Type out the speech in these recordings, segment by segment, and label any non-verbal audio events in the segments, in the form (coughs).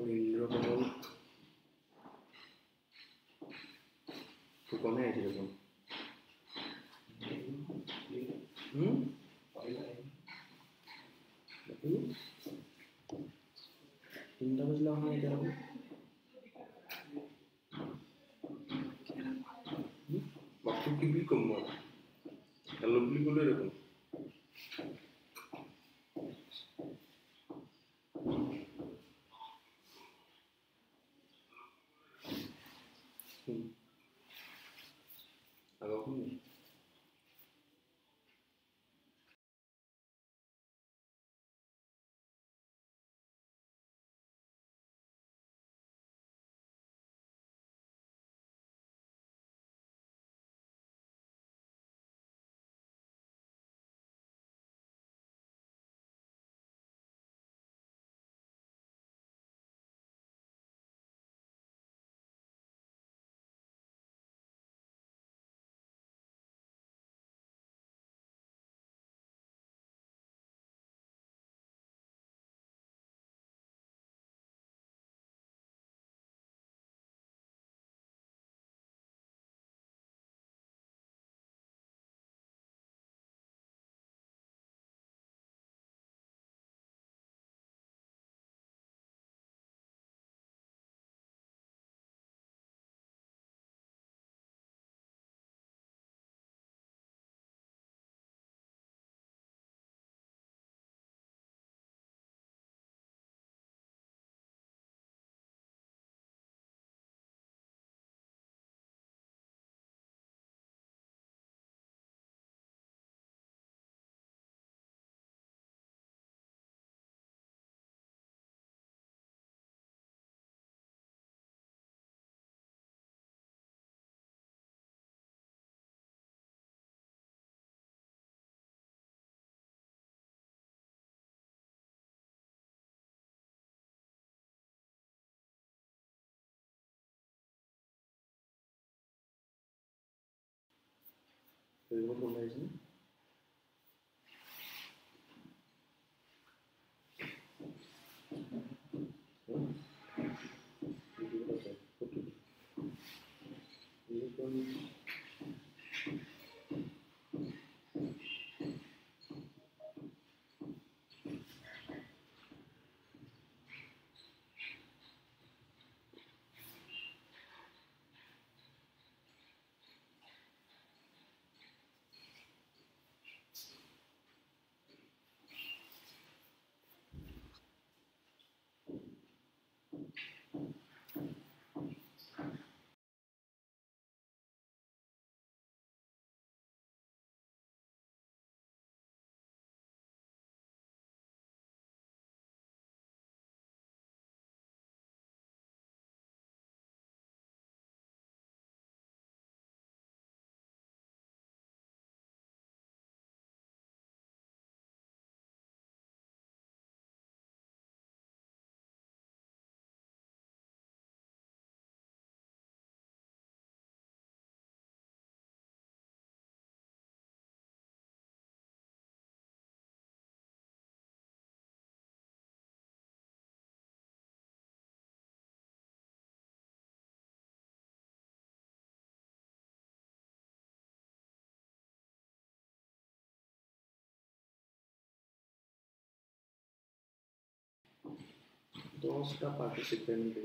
con il robot. Tu con il robot? comigo. de Romagie todos están participando.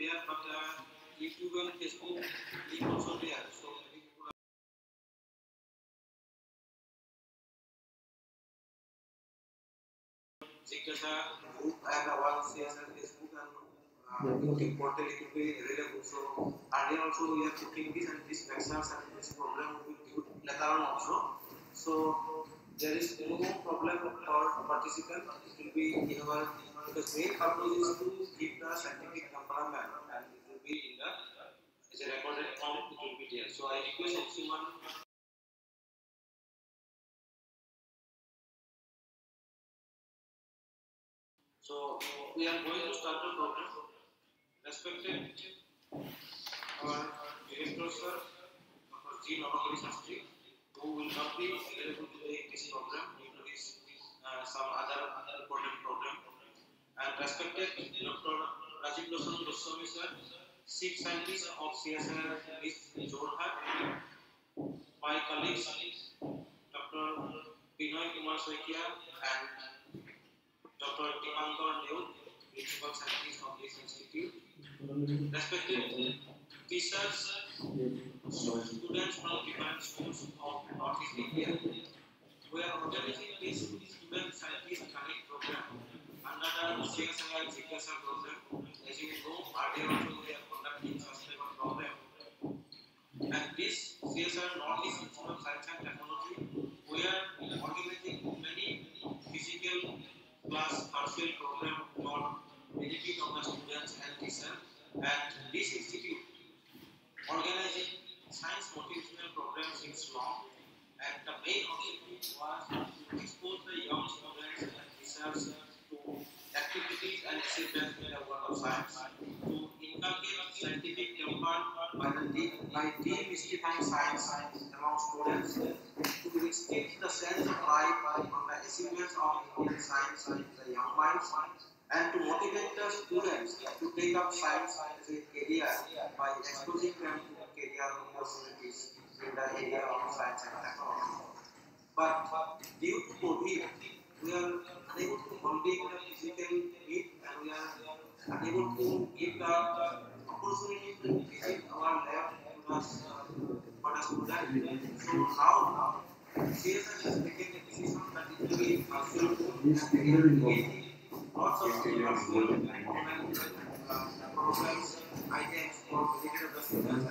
There, but uh, YouTube and Facebook link also there. So many people are Jigyasa group and our CSIR Facebook and uh, YouTube portal it will be available. So earlier also we are putting this and this lectures and this program will be put later on also. So there is no problem for participant. It will be in our because main purpose is to keep the scientific compartment and it will be in the as a recorded form. It will be there. So I request everyone So we are going to start the program. Respected our director sir, Dr. G. Narahari Sastry, who will not be available today in this program due to his uh, some other other important program. And respected Dr. Rajiv Losan Goswami sir, chief scientist of CSR East Jorhat, my colleagues Dr. Binoy Kumar Soikia and Dr. Dipankar Neu, Principal Scientist of this institute. Respected teachers, students from different schools of Northeast India, we are organizing this Student Scientist Connect program under the CSIR Jigyasa program. As you know, earlier also we are conducting such type program. And this CSIR Northeast Institute of Science and Technology, we are organizing many physical class virtual program for benefit of the students and teachers. And this institute organizing science motivational programs since long. And the main objective was to expose the young students and teachers to activities and achievements in the world of science, to inculcate scientific temper by the by demystifying science among students, to instil the sense of pride on the achievements of science in the young minds, and to motivate the students to take up science as a career by exposing them to career opportunities in the area of science and technology. But due to COVID, we are unable to holding the physical meet and we are unable to give the opportunity to visit our lab to the, uh, for the student. So now, CSIR has taken a decision that it will be virtual and creating lots of students with problems, items for particular customers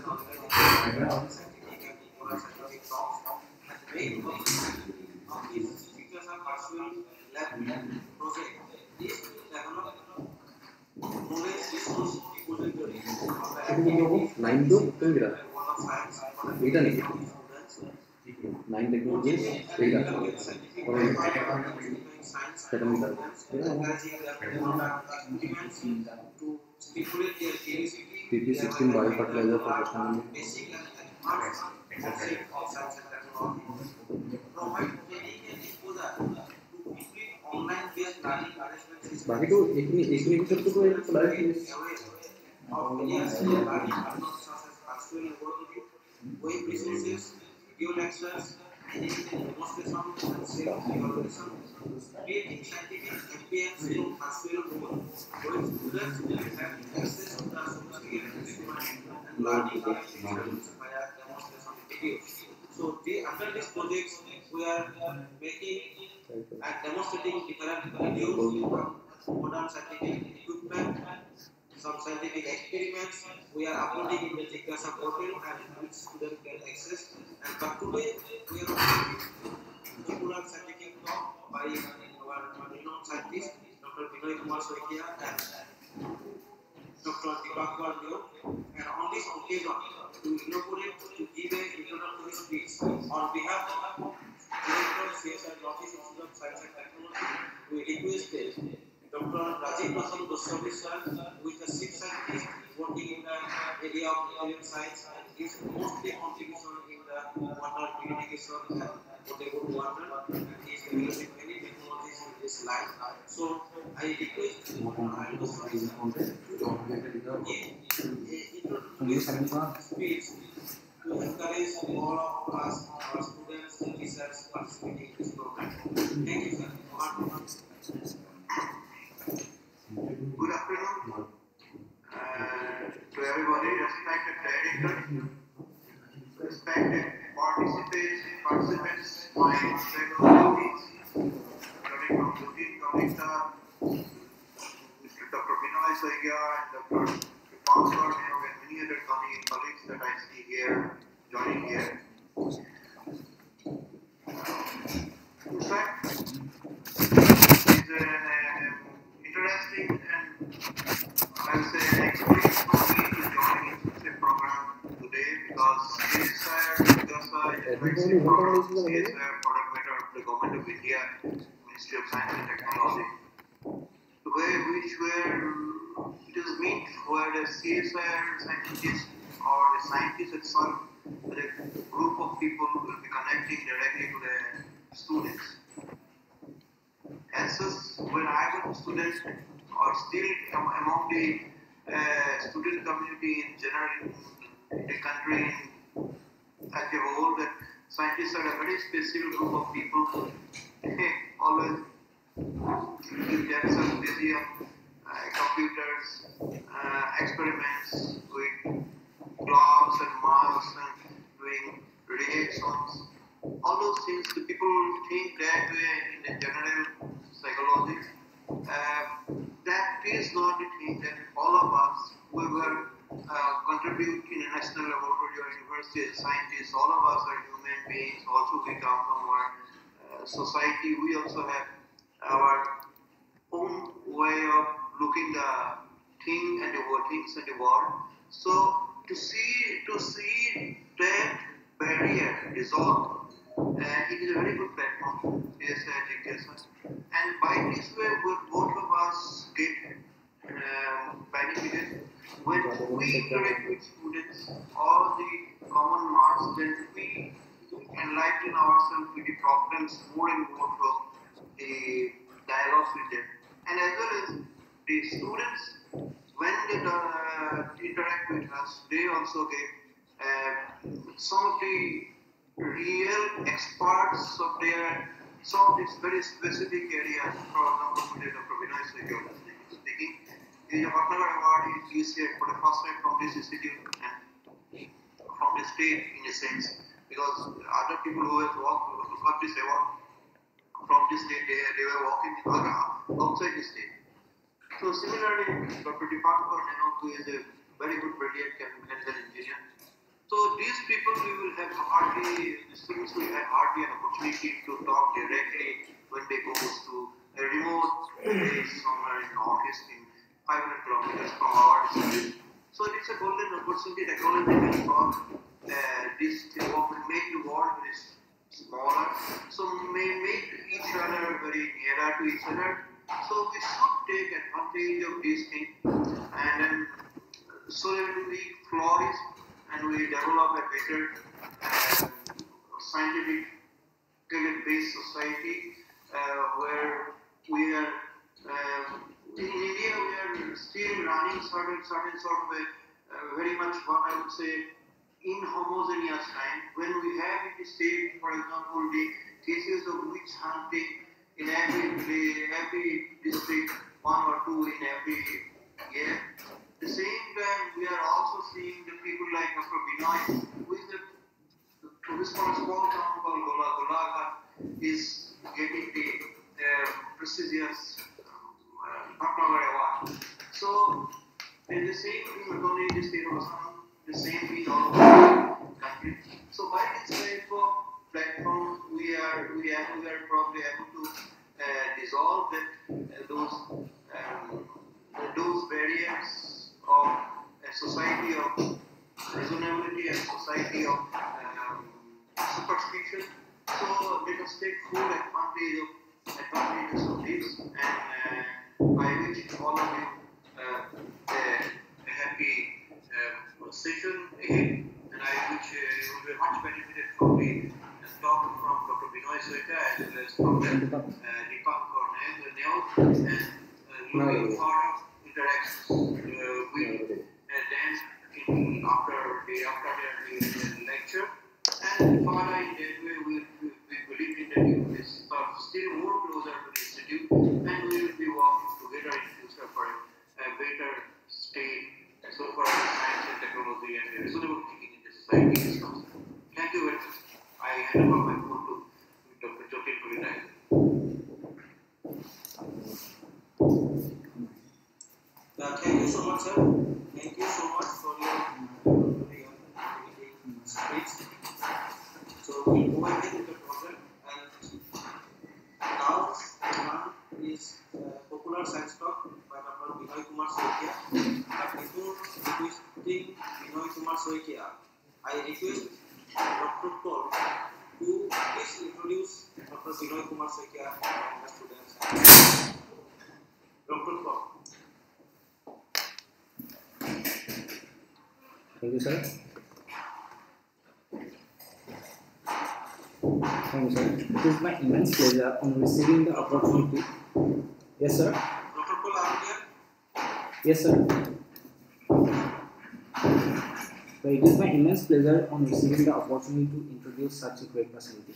and nine तक में सही था और खत्म ही था PP sixteen bio fertilizer professional बाकी तो एक नहीं एक नहीं सब तो एक प्लास्टिक वही presences video lectures, demonstration, and self-evaluation, creating scientific ambience to virtual mode, where students will have access to the sophisticated instrument and learning via demonstration videos. So, they, under this project, we are making and demonstrating different videos of modern scientific equipment, some scientific experiments we are uploading in the portal and which student access. And but today we are particular scientific talk by our renowned scientist Dr. Binoy Kumar and Dr. Dipankar Neog. And on this occasion, to inaugurate to give a introductory speech on behalf of Director CSIR Office Institute of Science and Technology, we requested Dr. Rajiv Prasan Goswami sir, who is the chief scientist working in the area of nuclear science his mostly contribution in the water purification and potable water and he is developing many technologies in this line. So I request Rajiv Goswami sir to give a speech to encourage all of us, our students and teachers participating in this program. Thank you, sir. Good afternoon uh, to everybody, respected director, respected participants, participants, my fellow colleagues, coming from the team, colleague Dr. Binoy Saikia and Dr. Pastor, you and many other colleagues that I see here, joining here. In fact, is an interesting and I say experience for me to join in such program today because CSIR, a very Everybody, program? CSIR product matter of the Government of India, Ministry of Science and Technology where which were it is meant where the CSIR scientists or the scientists itself, the group of people will be connecting directly to the students. When I was a student or still among the uh, student community in general in the country as a whole, that scientists are a very special group of people (laughs) always keep themselves busy on uh, computers, uh, experiments with gloves and masks and doing reactions. All since the people think that way in the general psychology. Uh, that is not the thing that all of us, were uh, contribute in a national laboratory or university scientists, all of us are human beings, also we come from our uh, society, we also have our own way of looking the thing and the workings and the world. So to see to see that barrier dissolve, it is a very good platform. Yes, education. And by this way, both of us get um, benefited. When we interact with students, all the common marks, then we enlighten ourselves with the problems more and more from the dialogues with them. And as well as the students, when they uh, interact with us, they also get uh, some of the real experts of their some of these very specific areas. For example, today Dr. Binoy Saikia is speaking. The Bhatnagar Award is here for the first time from this institute and from the state in a sense, because other people who have worked, who got this award from the state, they, they were working in other outside the state. So similarly, Dr. Dipankar Nanok, who is a very good brilliant chemical engineer. So these people we will have hardly, students will have hardly an opportunity to talk directly when they go to a remote place somewhere in Northeast in 500 kilometers from our institute. So it's a golden opportunity. Technology will solve uh, this thing, will make the world very smaller. So may make each other very nearer to each other. So we should take advantage of these things and then so that we flourish and we develop a better uh, scientific based society uh, where we are um, in India we are still running certain certain sort of a uh, very much what I would say inhomogeneous time when we have in the state for example the cases of witch hunting in every every district one or two in every year the same time, we are also seeing the people like Dr. Binoy, who is the, small town called Gola Golaghat, is getting the uh, prestigious uh, Bhatnagar Award. So, in the same thing, not only in the state of Assam, the same thing all over the country. So, by this type platform, we are we are we are probably able to uh, dissolve that uh, those um, those barriers of a society of reasonability and society of um, superstition. So let us take full advantage of advantages of this and uh, I wish all of you uh, a, happy uh, session ahead and I wish uh, you will be much benefited from the uh, talk from Dr. Binoy Saikia as well as from the uh, Dipankar Nayak and uh, looking forward interactions uh, with uh, them in, after the after their, lecture. And further in that way, we, we, believe in that you will start still more closer to the institute and we will be working together in future for a, a better state so far as science and technology and reasonable thinking in the society is concerned. Thank you very much. I hand over my Thank you so much, sir. Thank you so much for your speech. So we'll move ahead with the program. And now, one is uh, popular science talk by Dr. Binoy Kumar Saikia. But before requesting Binoy Kumar Saikia, I request Dr. Paul to please introduce Dr. Binoy Kumar Saikia and the students. Dr. Paul. Thank you, sir. Thank you, sir. It is my immense pleasure on receiving the opportunity. Yes, sir. Dr. Paul, are here? Yes, sir. So it is my immense pleasure on receiving the opportunity to introduce such a great personality.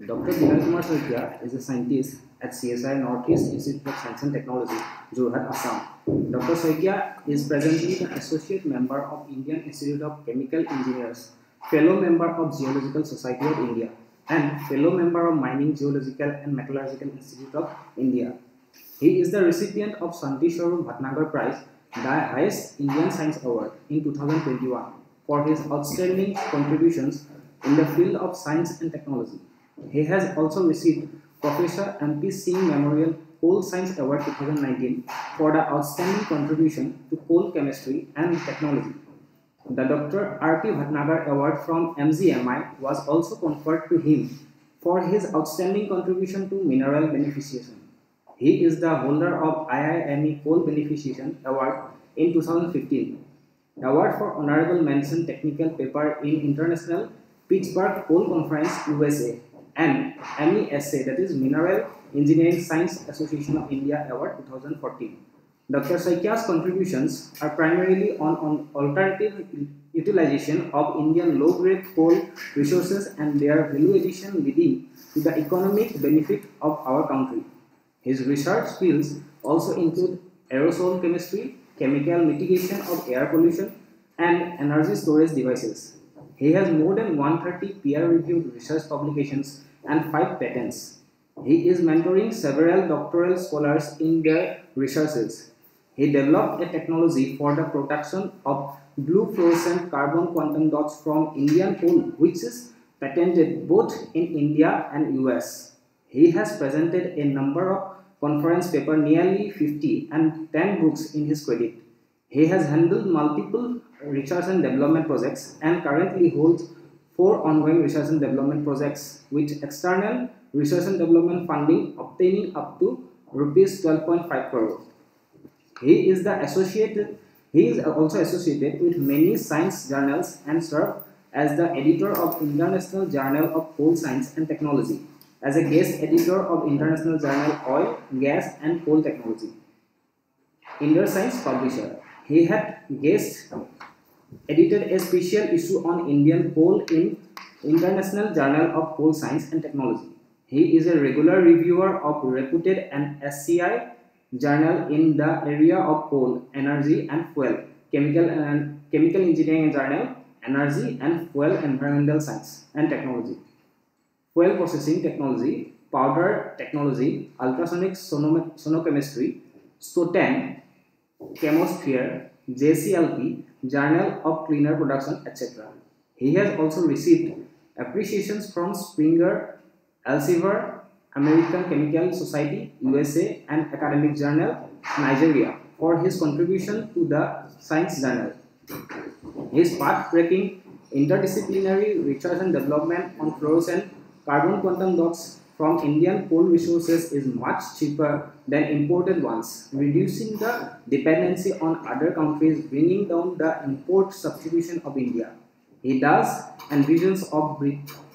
Dr. Binoy Kumar Saikia is a scientist at CSI Northeast Institute of Science and Technology, Jorhat, Assam. Dr. Saikia is presently the associate member of Indian Institute of Chemical Engineers, fellow member of Geological Society of India, and fellow member of Mining Geological and Metallurgical Institute of India. He is the recipient of Shanti Swarup Bhatnagar Prize, the highest Indian Science Award in 2021 for his outstanding contributions in the field of science and technology. He has also received Professor M.P. Singh Memorial Coal Science Award 2019 for the outstanding contribution to coal chemistry and technology. The Dr. R.P. Bhatnagar Award from MGMI was also conferred to him for his outstanding contribution to mineral beneficiation. He is the holder of IIME Coal Beneficiation Award in 2015, The Award for Honorable Mention Technical Paper in International Pittsburgh Coal Conference, USA, and MESA, that is Mineral Engineering Science Association of India Award 2014. Dr. Saikia's contributions are primarily on, on alternative utilization of Indian low-grade coal resources and their value addition leading to the economic benefit of our country. His research fields also include aerosol chemistry, chemical mitigation of air pollution, and energy storage devices. He has more than 130 peer-reviewed research publications and 5 patents. He is mentoring several doctoral scholars in their researches. He developed a technology for the production of blue fluorescent carbon quantum dots from Indian coal, which is patented both in India and US. He has presented a number of conference paper, nearly 50, and 10 books in his credit. He has handled multiple research and development projects and currently holds four ongoing research and development projects with external research and development funding obtaining up to rupees 12.5 crore. He is the associated he is also associated with many science journals and served as the editor of International Journal of Coal Science and Technology, as a guest editor of International Journal Oil, Gas and Coal Technology. Science publisher. He had guest edited a special issue on Indian coal in International Journal of Coal Science and Technology. He is a regular reviewer of reputed and SCI journal in the area of coal, energy and fuel, chemical and chemical engineering journal, energy and fuel environmental science and technology, fuel processing technology, powder technology, ultrasonic sonochemistry, STOTEN, chemosphere, JCLP, Journal of Cleaner Production, etc. He has also received appreciations from Springer, Elsevier, American Chemical Society, USA, and Academic Journal, Nigeria, for his contribution to the Science Journal. His path-breaking interdisciplinary research and development on fluorescent carbon quantum dots from Indian coal resources is much cheaper than imported ones, reducing the dependency on other countries, bringing down the import substitution of India. He does and envisions of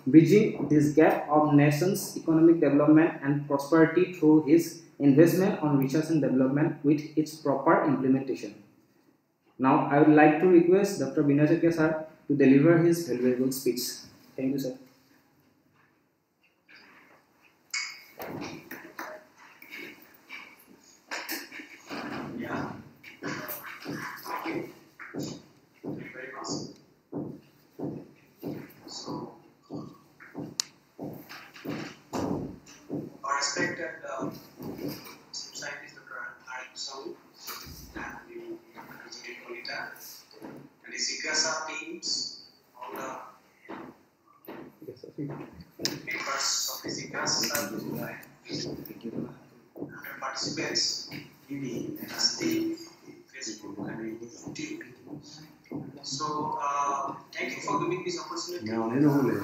bridging this gap of nation's economic development and prosperity through his investment on research and development with its proper implementation. Now, I would like to request Dr. Binoy Saikia sir to deliver his valuable speech. Thank you, sir. Yeah. Thank you. Very much. So, our respected uh, scientist Dr. Arif Salu and the President Polita and the Jigyasa teams, all the members of the Jigyasa circle uh, and participants in the state Facebook and YouTube. So, uh, thank you for giving this opportunity. Now, I know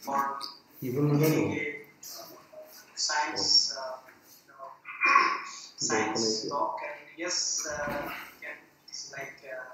For giving a uh, science, uh, you know, science talk, and yes, uh, yeah, it's like. Uh,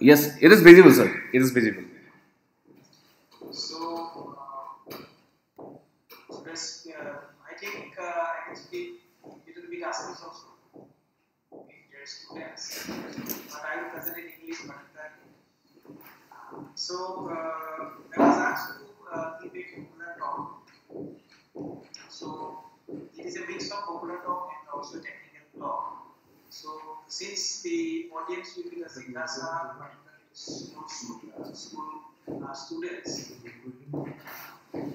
Yes, it is visible, sir. It is visible. So, uh, so uh, I think uh, I can speak little bit Assamese also. Okay, students, but I will present in English particularly. Uh, so, uh, I was asked to give a popular talk. So, it is a mix of popular talk and also technical talk. So, since the audience will be the Jigyasa, school, uh, students,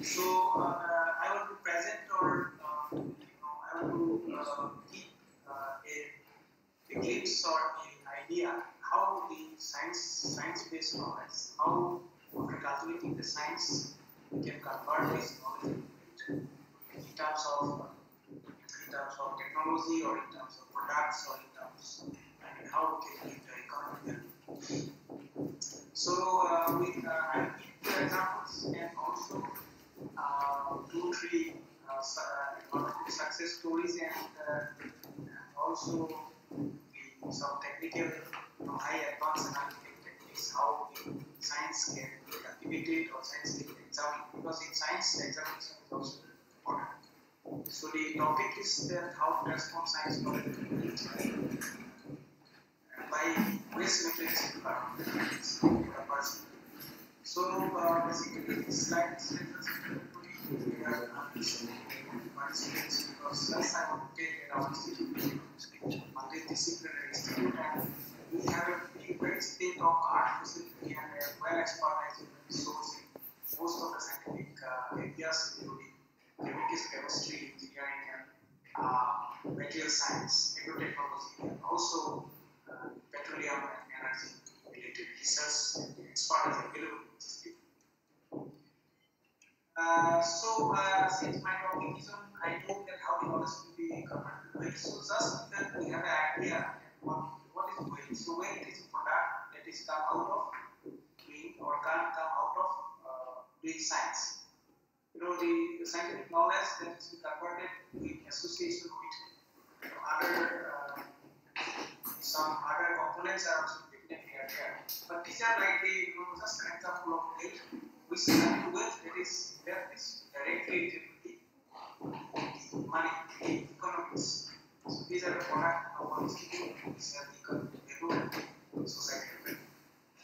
so uh, I want to present or uh, you know, I want to uh, give uh, a, a glimpse or an idea how the science science-based knowledge, how after calculating the science, we can convert this knowledge into in terms of terms of technology or in terms of products or in terms I mean how we can give the economy. So uh, we uh, I give examples and also uh, two three uh, uh, economic success stories and, uh, and also some technical high advanced analytical techniques how science can be activated or science can be examined because in science examination is also important. So the topic is that how to transform science and by waste matrix environment. So uh, basically, this slide is we are because last time I did in our institute, multidisciplinary institute, and we have a great state of art facility and a well resource in most of the scientific uh, areas, including chemistry, chemistry, engineering, and uh, material science, agrotechnology, and also uh, petroleum and energy related research and expertise available. Uh, so, uh, since my topic is on, I know that how the knowledge will be covered. Right? So, just that we have an idea what, what is weight. So, weight is a product that is come out of doing or can come out of uh, doing science. You know, the, the scientific knowledge that is converted in association with other uh, some other components are also definitely are there. But these are like the you know, just an example of weight, which is nothing wealth that is that is directly related to the money, the economics. So these are the product of what is given these the economic society.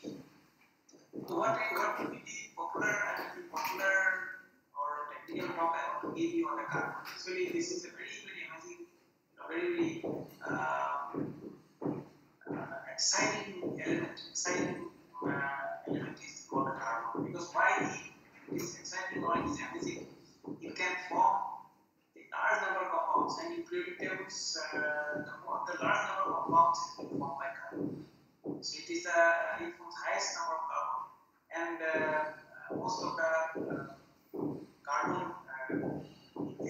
So what what would be popular and popular or technical talk give you on the carbon. Actually, this is a very very amazing, you know, very very uh, uh, exciting element, exciting uh, element is called the carbon. Because why it is exciting or it is amazing? It can form a large number of compounds, and in periodic tables, uh, the, the large number of compounds formed by carbon. So it is the it forms highest number of carbon, and uh, most of the carbon uh,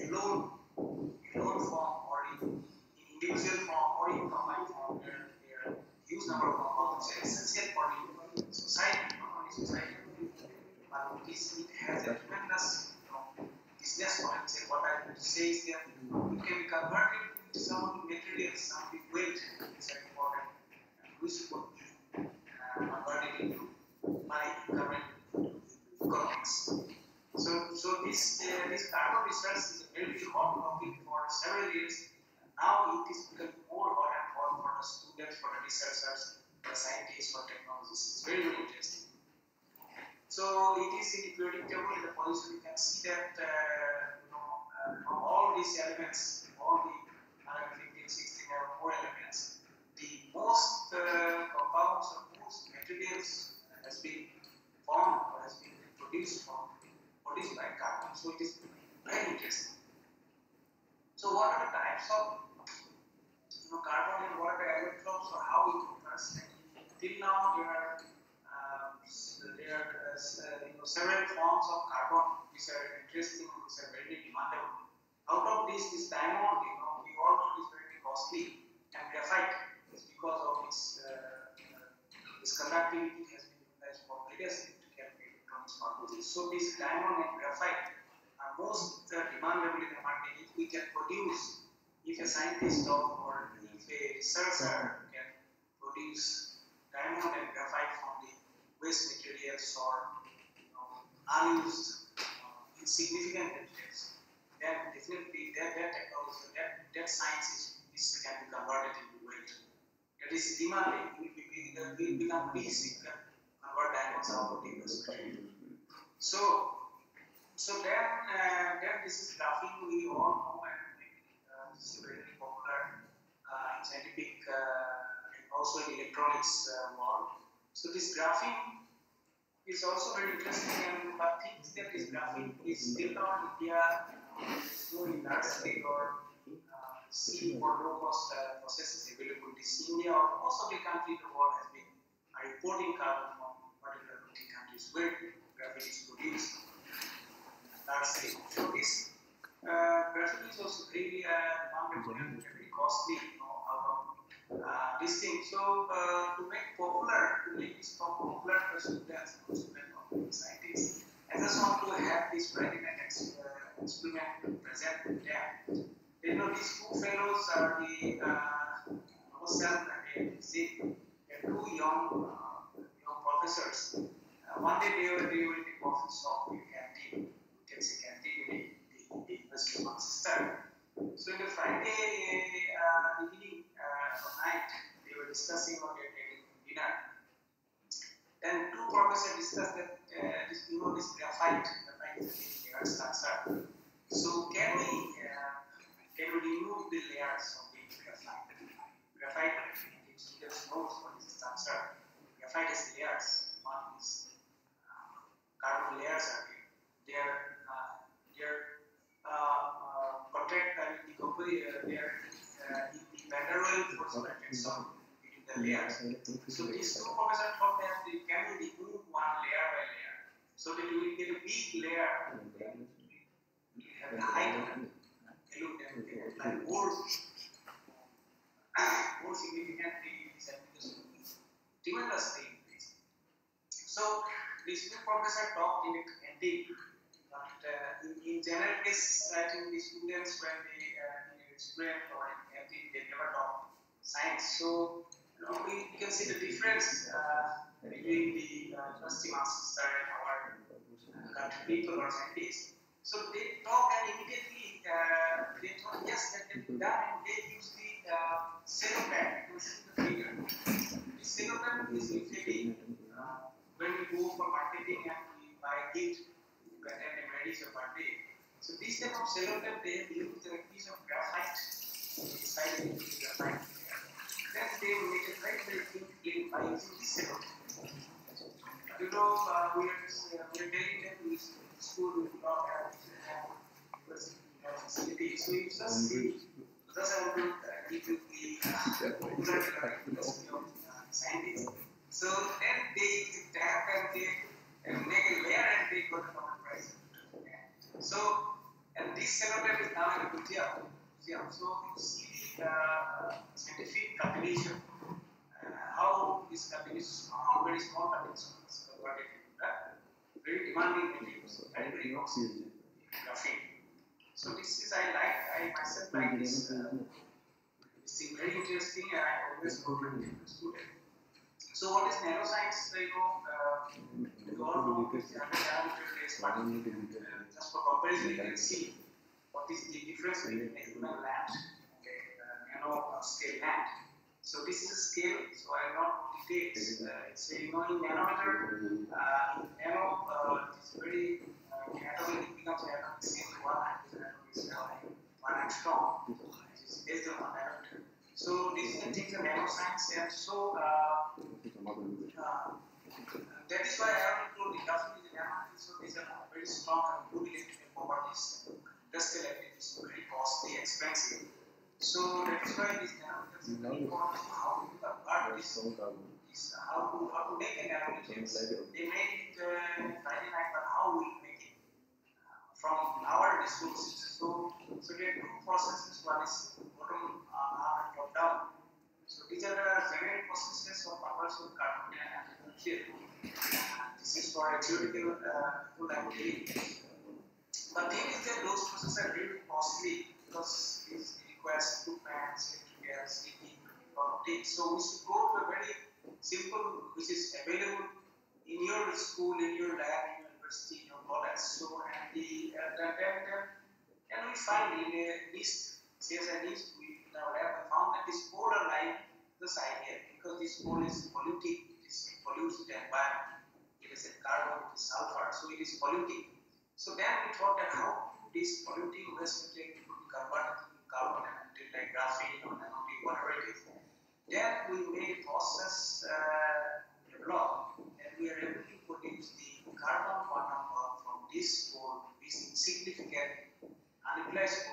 alone, alone form or in, in individual form or in combined form, there are huge number of compounds are essential for the society, not only society, but it, is, it has a tremendous you know, business potential. What I would say is that it can be converted into some materials, some big weight, which are important, which would uh, converted into money, current economics. So, so this uh, this carbon research is a very hot topic for several years. Now it is becoming more hot and hot for the students, for the researchers, for the scientists, for technologists. It's very very interesting. So it is in the periodic table in the position you can see that uh, these elements, all the 115, 16 or more elements, the most uh, compounds or most materials has been formed or has been produced from produced by carbon. So it is very interesting. So what are the types of you know, carbon and what are the allotropes or how it occurs? Till now there are uh, there are uh, uh, you know, several forms of carbon which are interesting, which are very demandable. Out of this, this diamond, you know, we all know is very costly, and graphite is because of its uh, its conductivity has been utilized for various electrical electronics purposes. So this diamond and graphite are most uh, demandable in the market if we can produce, if a scientist or a researcher can produce diamond and graphite from the waste materials or you know, unused uh, insignificant materials, then definitely that, that technology, that, that science is, is can be converted into weight. That is demanding, it will, be, it will become easy to convert diamonds out of the waste material. So, so then, uh, then this is graphene we all know and uh, this is very popular scientific uh, and also in electronics uh, world. So this graphene is also very interesting and but things that this graphene is still not in India, no industry or uh, see for low cost uh, processes available. This India or most of the countries in the world has been importing carbon from particular countries where graphene is produced largely. So this uh, graphene is also very uh, and very costly, uh, this thing. So uh, to make popular, to make this popular for students, for students or scientists, I just want to have this preliminary ex- uh, experiment present with them. You know, these two fellows are the uh, myself and Zig. They're two young, uh, young professors. Uh, one day they were, they were in the coffee shop in canteen, say canteen in the, the University of Manchester. So in the Friday uh, evening uh, night, they were discussing on their taking dinner. Then two professors discussed that uh, this, you know, this graphite, graphite is layer structure. So can we uh, can we remove the layers of the graphite? Graphite, if students knows what is the structure. Graphite is layers. One is uh, carbon layers are there. Their uh, their uh, uh, contact and uh, their uh, the van der Waals force of attraction between the layers. So these two professors thought that they can we remove one layer by layer so that we will get a big layer. We have the of it. Look at it like more more (coughs) significantly tremendously. So these two professors talked in a but uh, in, in general case, think the students when they uh, in explain or in canteen, they never talk science. So you know, we, can see the difference uh, between the uh, University and our uh, country people or scientists. So they talk and immediately uh, they thought yes that can be done and they use the uh, cellophane to see the figure. The is usually uh, when we go for marketing and we buy gift So this type of cellophane they have used a piece of graphite inside the graphite. Then they make a very very thin film by using this cellophane. You know, uh, we are uh, we are telling them school will not have facility. So you just see, just I want give the scientists. So then they tap and they make a layer and they got a Nobel Prize. So and this cellophane is now in the museum. museum. So you see the uh, scientific calculation. Uh, how this calculation, small, very small calculation is converted into that very demanding materials, very, very oxygen, graphene. So this is I like, I myself like this. Uh, this thing very interesting and I always understood it. So what is nanoscience? You know, uh, we all know this is 100 less, just for comparison, you can see what is the difference between a human land and a nano scale land. So this is a scale, so I am not details. Uh, it's you know in nanometer, uh, nano, uh, it's very uh, it becomes atom scale one, atom is one So this is the thing the nanoscience and so uh, uh, that is why I have told the graphene is a nanomaterial, so these are very strong and good electrical properties. Industrial activities very costly, expensive. So that is why these nanomaterials are very important. How to convert this, this how to how to make a nanomaterials. They made it uh, Friday night, but how we make it uh, from our resources. So so there are two processes. One is bottom uh, up and top down. So these are the general processes of conversion of carbon and This is for a theoretical tool I. But thing is that those processes are really costly because it requires equipment, electricals, heating, robotics. So we to a very simple, which is available in your school, in your lab, in your university, in your college. So and the uh, then then and we find in a list, CSIR NEIST, we in our lab we found that this polar line this idea because this coal is polluting, it is pollutes the environment. It is a carbon, it is sulfur, so it is polluting. So then we thought that how this polluting waste material could be converted to carbon and like graphene or nanotube, whatever it is. Then we made process uh, developed and we are able to produce the carbon quantum from this coal, which is significant unutilized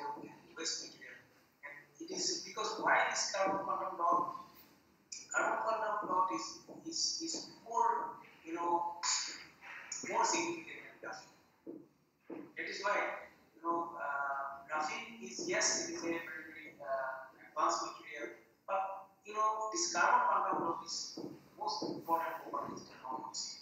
waste material. And it is because why this carbon quantum bulk quantum dot is, is, is more, you know, more significant than graphene. That is why, you know, uh, graphene is, yes, it is a very, very uh, advanced material, but, you know, this quantum dot is most important property is non-toxic.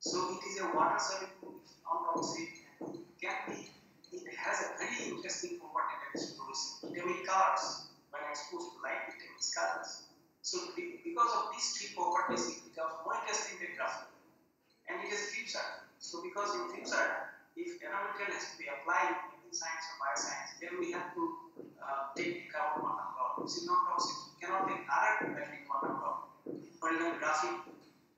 So it is a water soluble, non-toxic, and it can be, it has a very interesting property that is fluorescent. It emits colors. When exposed to light, it emits colors. So be- because of these three properties, it becomes more interesting than graphene. And it is future. So because in future, if nanomaterial has to be applied in science or bioscience, then we have to uh, take the carbon quantum dot, which is not toxic. We cannot take other battery quantum dot, or even graphene.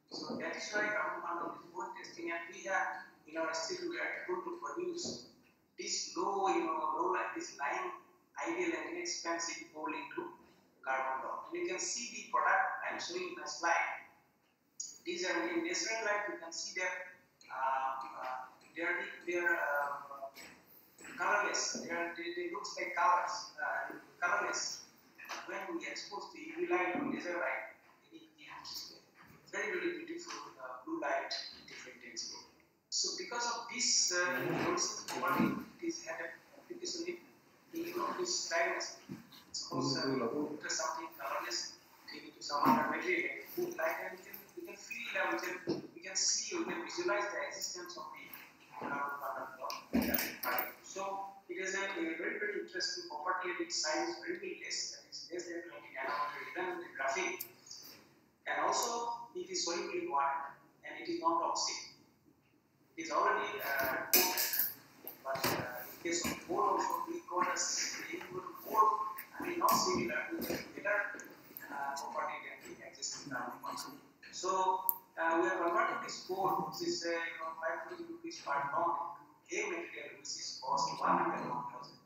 So that is why carbon quantum is more interesting, and we have in our institute we are able to produce this low, you know, low like this line ideal and inexpensive coal into carbon dot. And you can see the product I'm showing in the slide. These are in natural light, you can see that uh, uh, they are, they are uh, colorless, they, are, they, they look like colors, uh, colorless. When we expose the UV light or laser light, it gives very, very beautiful uh, blue light different density. So because of this uh, fluorescence property, this had an application in, this dryness. Suppose you something some other we can, we can feel, we can, we can see, we can visualize the existence of the. So it is a, very, very interesting very, that is less than 20 nanometer, even the. And also, it is soluble in water, and it is not toxic. It is already but in case of coal also, we equal coal, not similar to the better uh, property than the existing quantum. So, uh, we are converting this coal, which is uh, you know, 520 rupees per ton, into a material which is cost 101,000.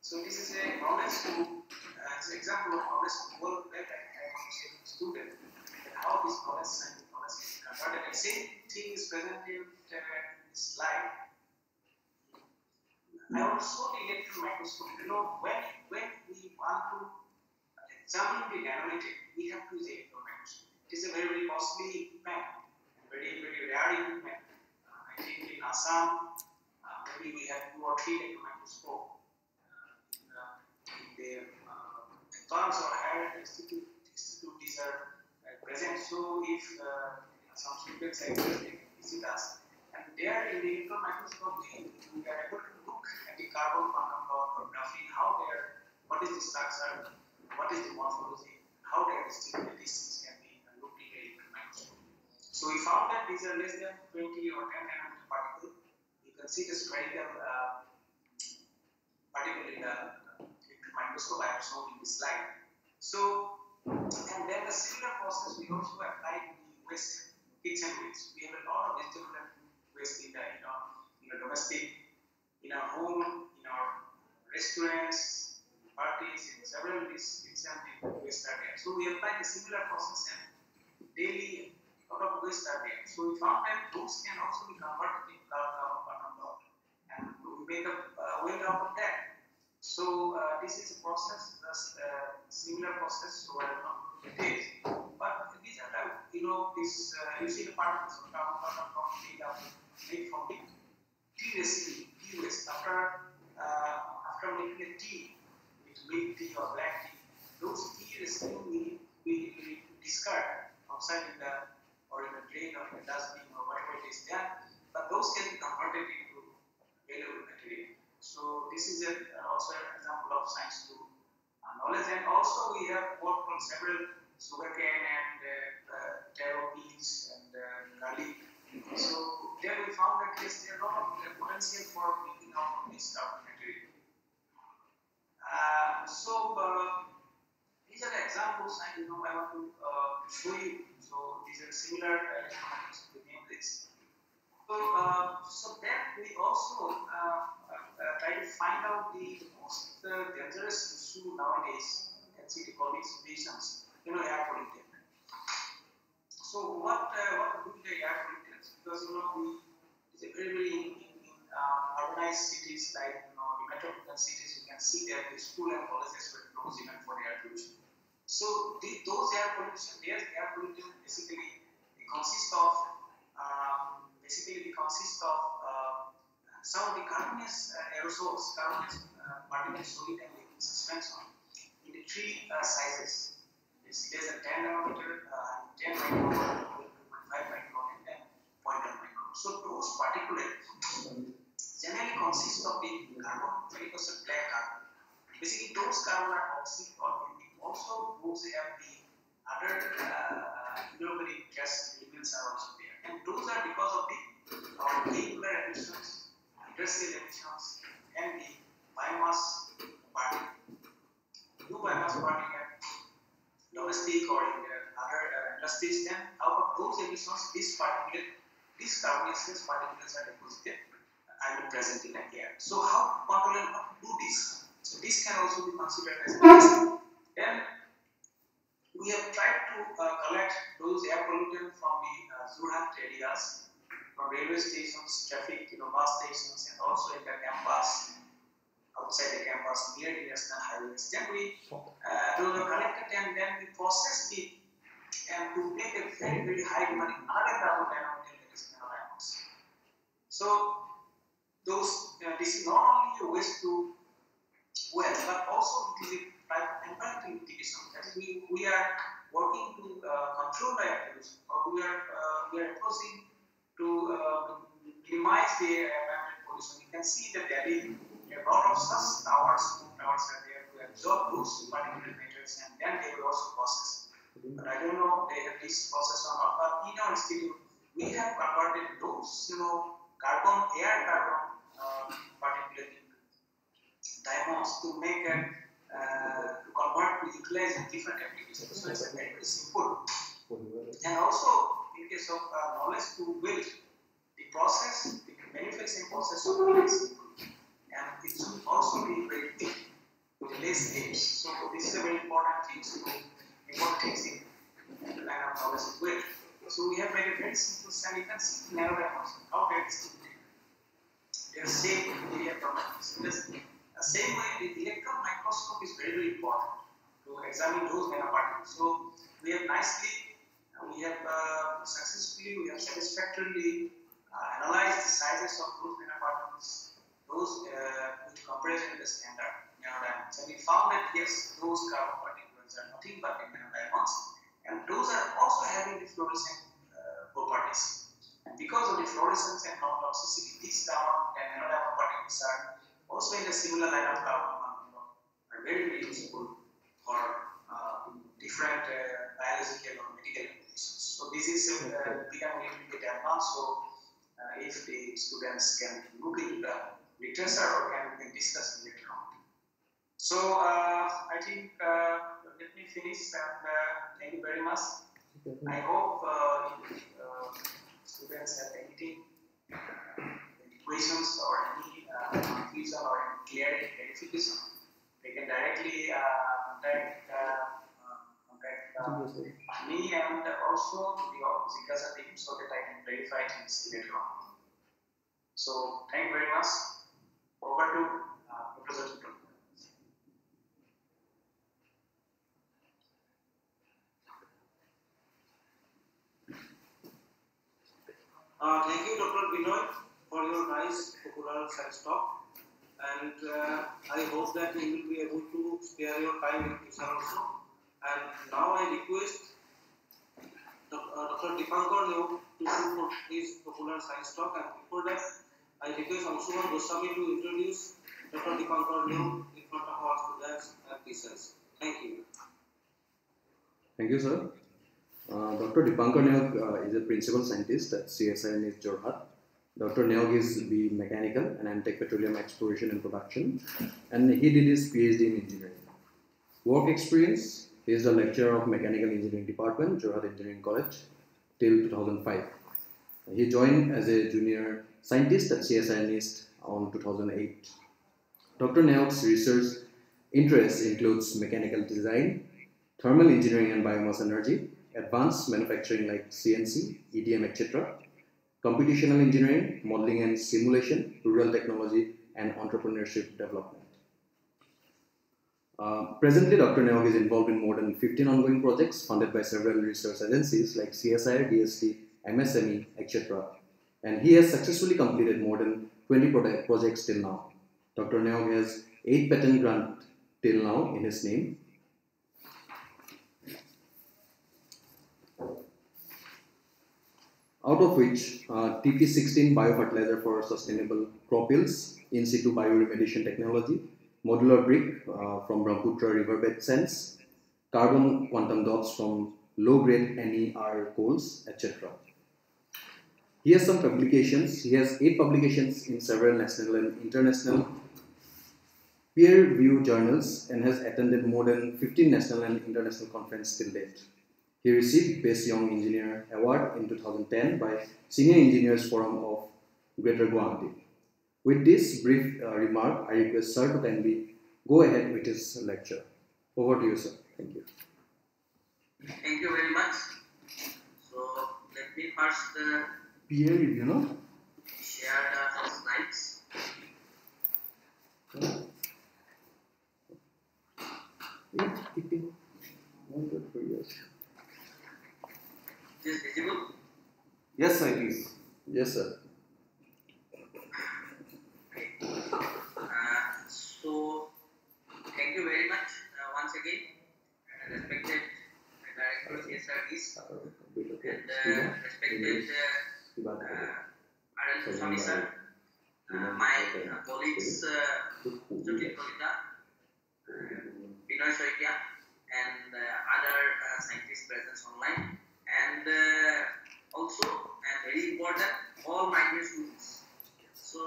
So, this is a knowledge to, uh, an example of knowledge to work that I, want to to student how this knowledge and knowledge is converted. The same thing is presented in uh, this slide. I also the electron microscope. You know, when when we want to examine the nanomaterial, we have to use electron microscope. It is a very very costly equipment, very very rare equipment. Uh, I think in Assam, uh, maybe we have two or three electron microscope uh, in, uh, in the uh, or higher institute, institute these are uh, present. So if some students visit us. And there in the electron microscope, we are able carbon quantum or graphene, how they are, what is the structure, what is the morphology, how distributed. These can be looked in the microscope. So we found that these are less than 20 or 10 nanometer particle. You can see the spherical uh, particle in the electron microscope I have shown in this slide. So and then the similar process we also applied to the waste, kitchen waste. We have a lot of vegetable waste in the, you know, in the domestic, in our home, in our restaurants, parties, in several in waste are there. So we applied a similar process and daily lot of waste are there. So we found that those can also be converted in carbon block and we made a uh, way out of that. So uh, this is a process, thus uh, similar process, so I not go into details. But these are the, you know, this, uh, you see the particles of carbon bottom block made made from the tea recipe, After, uh, after making a tea, with milk tea or black tea, those tea recipe we, we, we discard outside in the, or in the drain or in the dustbin or whatever it is there, but those can be converted into valuable material. So this is a, uh, also an example of science to uh, knowledge. And also we have worked on several sugarcane and uh, uh, taro beans and uh, garlic. So there we found that there are a lot of uh, potential for making out of this carbon material. Uh, so uh, these are the examples I you know I want to uh, show you. So these are similar electronics to name this. So, uh, so then we also uh, uh, try to find out the most uh, dangerous issue nowadays. Can see the conditions, you know, air pollution. So what uh, what do the air pollutants? Because you know we it's a very very in, uh, urbanized cities like you know the metropolitan cities, you can see that the school and colleges were closed even for air pollution. So the, those air pollution, their air pollution basically they consist of um, basically they consist of uh, some of the carbonous uh, aerosols, carbonous uh, particulate solid and liquid suspension in the three uh, sizes. There's, there's a 10 nanometer, uh, 10 micron, 2.5 micron, and then 0.1 micron. So those particulates generally consist of the carbon, 20% black carbon. Basically, those carbon are toxic organic. Also, those have the other uh, inorganic gas elements are also there. And those are because of the our vehicular emissions, industrial emissions, and the biomass burning. Do biomass burning at domestic or in the other uh, industries, then out of those emissions, this particulate, these carbonaceous particles are deposited and present in the air. So how control and how to do this? So this can also be considered as a. Then we have tried to uh, collect those air pollutants from the uh, Jorhat areas, from railway stations, traffic, you know, bus stations, and also in the campus, outside the campus, near the national highways. Then we uh, those are collected and then we process it and to make a very, very high demanding another carbon So those uh, this is not only a waste to well, but also it is a environmental we, we are working to uh, control pollution, or we are uh, we are opposing to uh, minimize the environmental pollution. You can see that there is a lot of such towers, towers are there to absorb those particulate matters, and then they will also process. But I don't know they have this process or not. But in our institute, we have converted those, you know, carbon, air carbon uh, particulate diamonds to make a uh, to convert to utilize in different applications. So it's very, simple. And also in case of uh, knowledge to build the process, the manufacturing process of is and it should also be very quick with less age. So this is a very important thing to important things in the line of knowledge to build. So we have made a very simple and you can see narrow dimension. How very simple. They are same area properties. The same way, the electron microscope is very, very important to examine those nanoparticles. So we have nicely, uh, we have uh, successfully, we have satisfactorily uh, analyzed the sizes of those nanoparticles, those uh, with comparison with the standard nanodiamonds. And we found that yes, those carbon particles are nothing but nanodiamonds, and those are also having the fluorescent uh, properties. And because of the fluorescence and non-toxicity, these carbon and nanodiamond particles are also in a similar line of carbon are very, very useful for uh, different uh, biological or medical applications. So this is uh, becoming a little bit advanced. So uh, if the students can look into the literature or can, can discuss later on. So uh, I think uh, let me finish and thank you very much. I hope students have anything, any questions or any uh, confusion or any clarity, clarification, they can directly uh, contact uh, uh, me and also the Jigyasa team so that I can verify things later on. So thank you very much. Over to uh, Professor Uh, thank you, Dr. Binoy, for your nice popular science talk. And uh, I hope that you will be able to spare your time in future also. And now I request uh, Dr. Dipankar Neog to for his popular science talk. And before that, I request Anshuman Goswami to introduce Dr. Dipankar Neog in front of our students and teachers. Thank you. Thank you, sir. Uh, Dr. Dipankar Neog uh, is a principal scientist at CSIR in Jorhat. Dr. Neog is B Mechanical and MTech Petroleum Exploration and Production, and he did his PhD in engineering. Work experience: he is the lecturer of Mechanical Engineering Department, Jorhat Engineering College, till 2005. He joined as a junior scientist at CSIR NEIST on 2008. Dr. Neog's research interests includes mechanical design, thermal engineering and biomass energy, advanced manufacturing like CNC, EDM, etc., computational engineering, modeling and simulation, rural technology, and entrepreneurship development. Uh, presently, Dr. Neog is involved in more than 15 ongoing projects funded by several research agencies like CSIR, DST, MSME, etc. And he has successfully completed more than 20 projects till now. Dr. Neog has 8 patent grants till now in his name out of which uh, TP16 biofertilizer for sustainable crop yields, in situ bioremediation technology, modular brick uh, from Brahmaputra riverbed sands, carbon quantum dots from low-grade NER coals, etc. He has some publications. He has eight publications in several national and international peer-reviewed journals and has attended more than 15 national and international conferences till date. He received Best Young Engineer Award in 2010 by Senior Engineers Forum of Greater Guwahati. With this brief uh, remark, I request Sir to kindly go ahead with his lecture. Over to you, sir. Thank you. Thank you very much. So let me first uh, Peer review, no? share the slides. Is this visible? Yes, sir, it is. Yes, sir. Uh, so thank you very much uh, once again, uh, respected director CSRDs and uh, respected uh, uh, Kusami sir, uh, my uh, colleagues uh, Jyotin Kolita, uh, Binoy Soikia, and uh, other uh, scientists present online, and uh, also, and very important, all dear students. So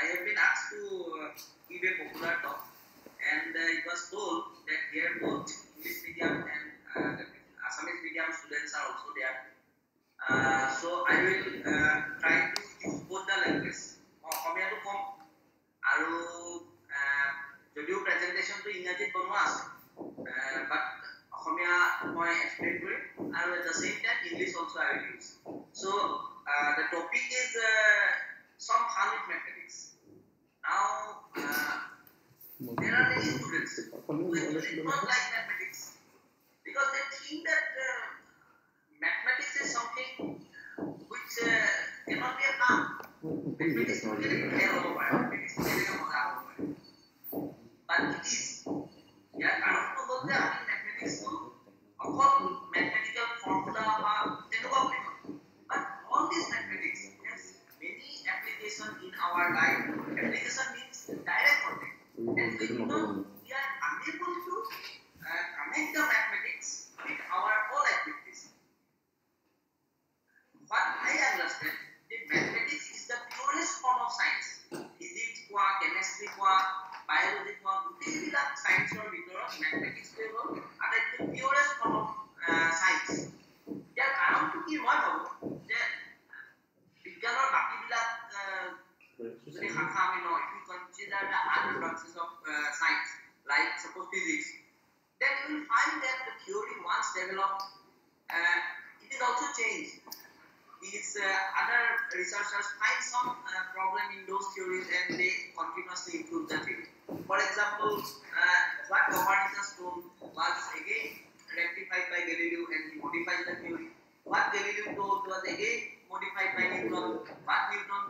I have been asked to uh, give a popular talk, and uh, it was told that here both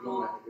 No 一个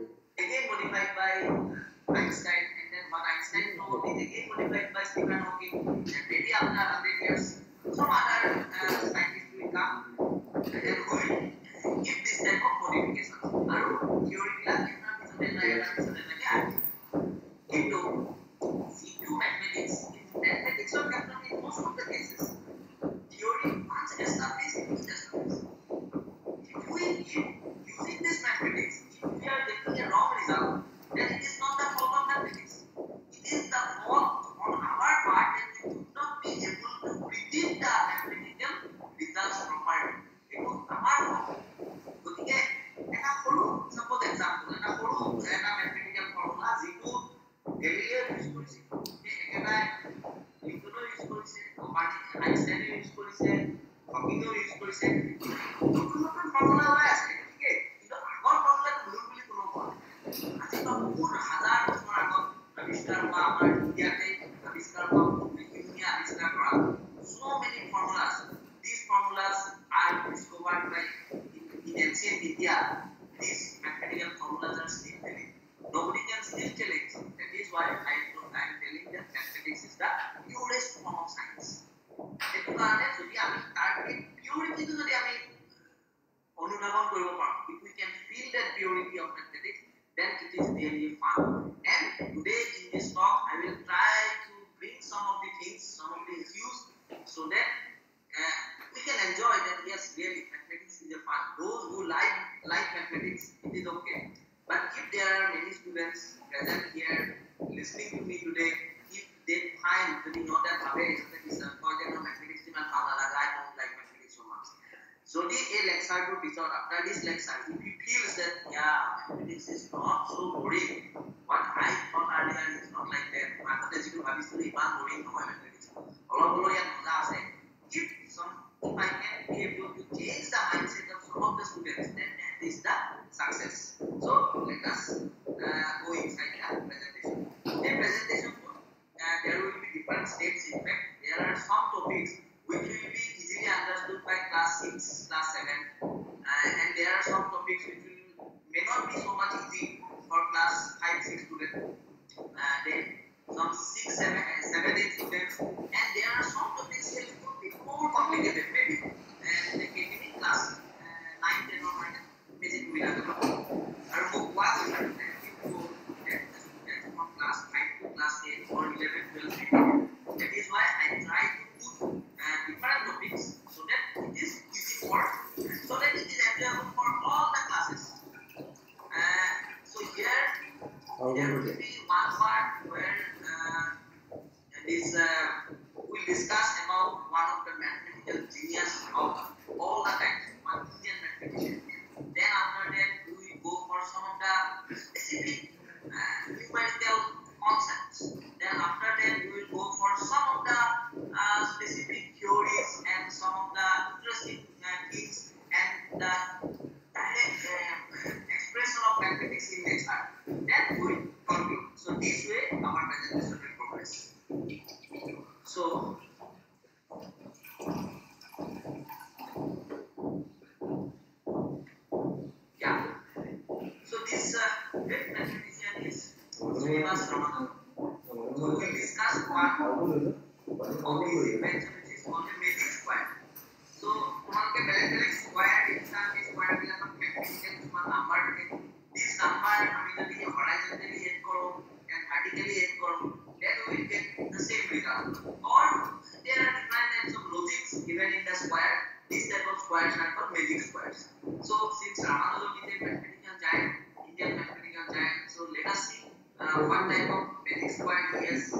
yeah. one type of medics, but he has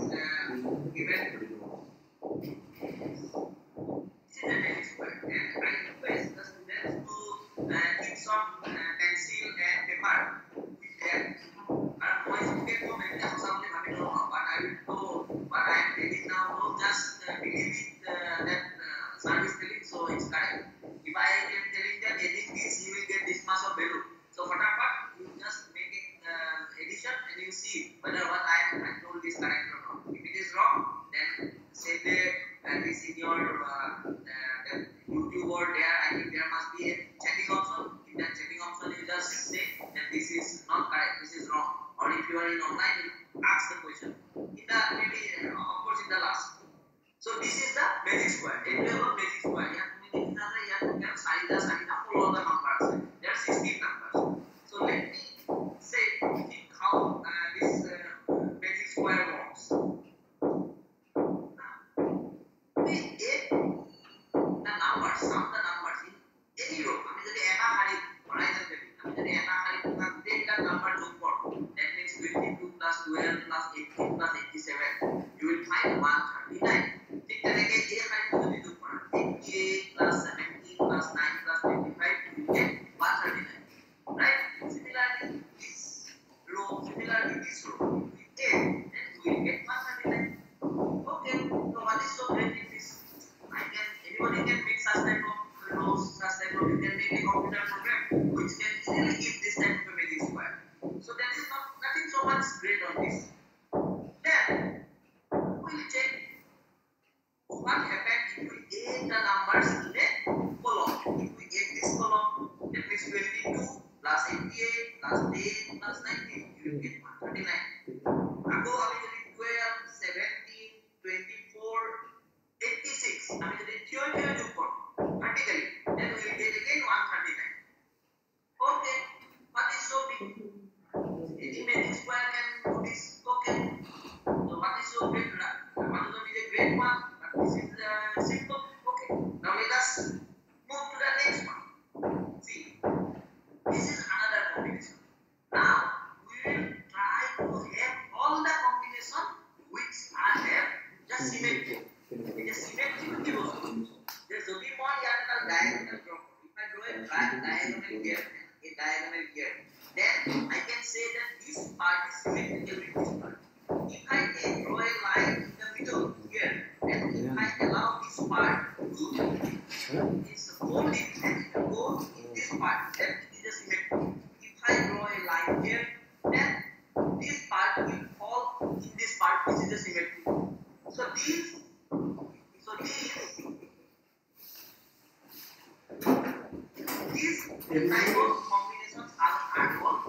This type of combinations are hard work.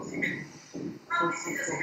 Now this is a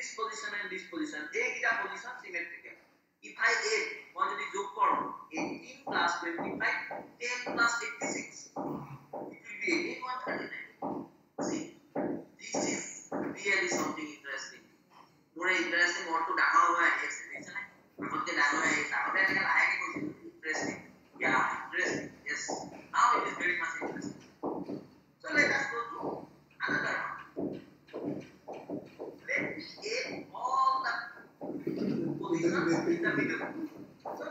this position and this position এইটা position symmetrical if i a মই যদি যোগ কৰো 18 plus 25 10 plus 86 it will be 8139 see this is really something interesting more interesting or to ডাঙৰ হৈ আহিছে দেখিছানে আগতকে ডাঙৰ হৈ আহিছে আগতে এনেকৈ লাহেকৈ So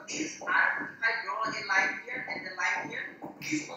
I, I draw a line here and a line here, this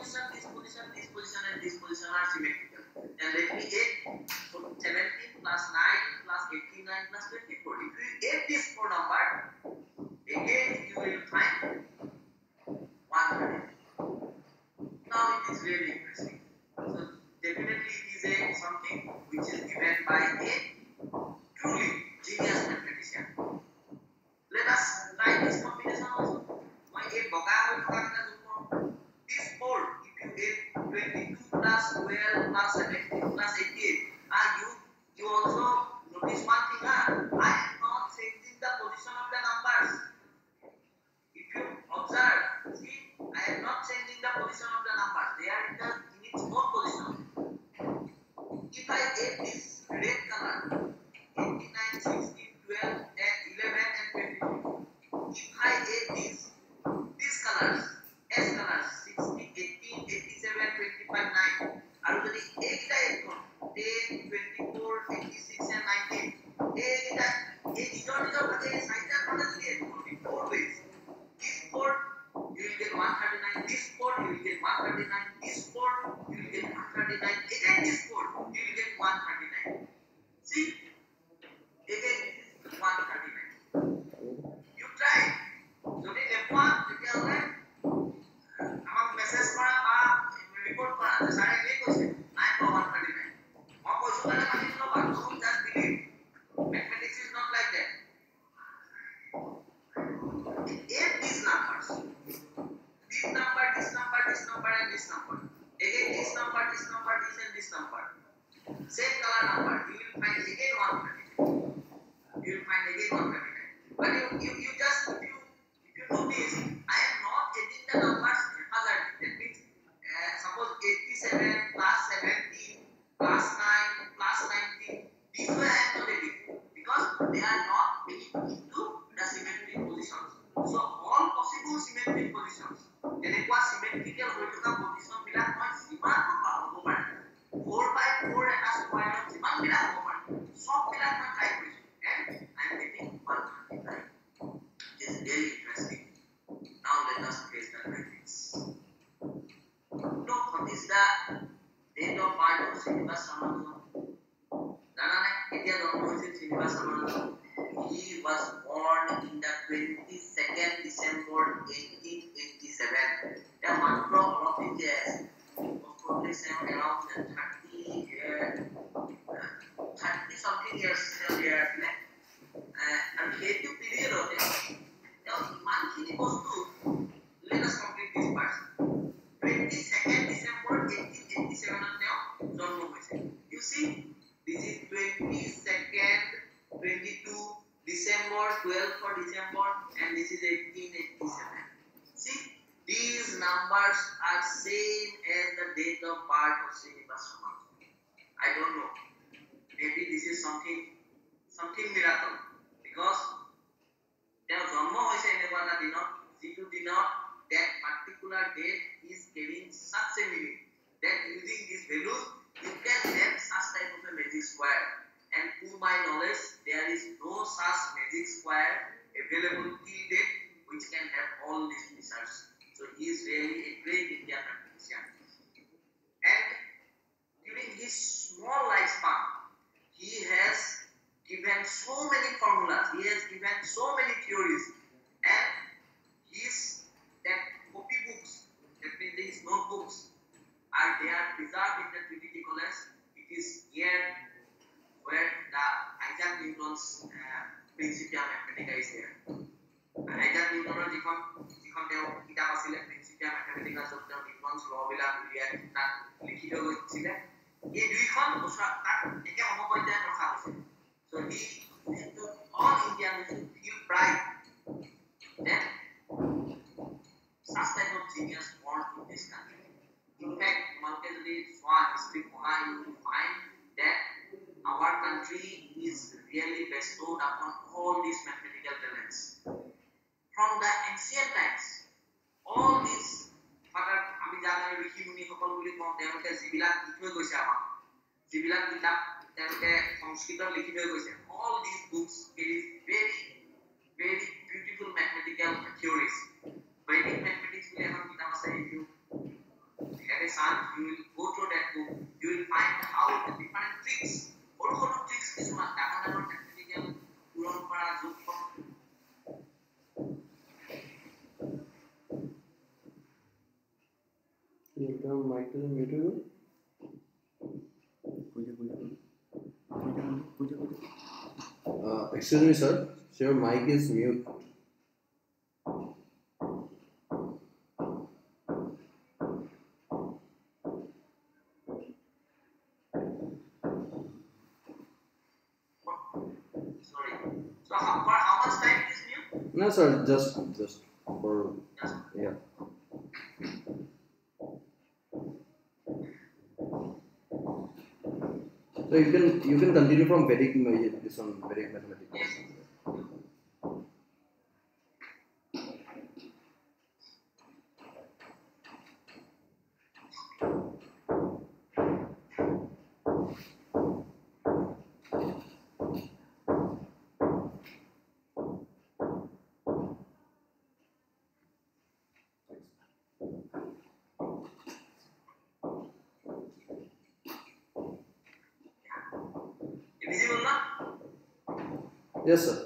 person. conseguir darle equilibrio, pues ya. Excuse me, sir. Your mic is mute. Sorry. So, how, how much time is mute? No, sir. Just, just. you can you can continue from Vedic this one Vedic mathematics. Yes.